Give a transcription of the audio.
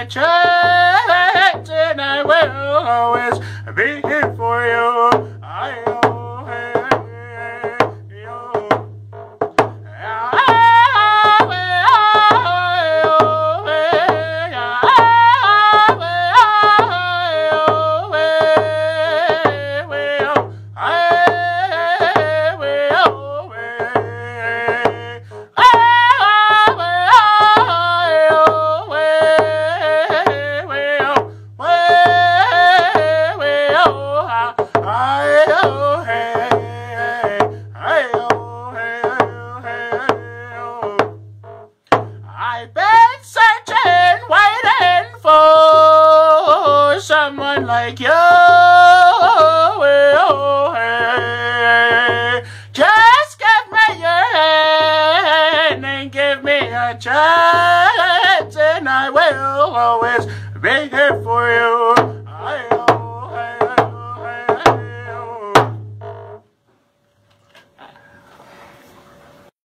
and I will always be here for you. Searching, waiting for someone like you. Just give me your hand and give me a chance,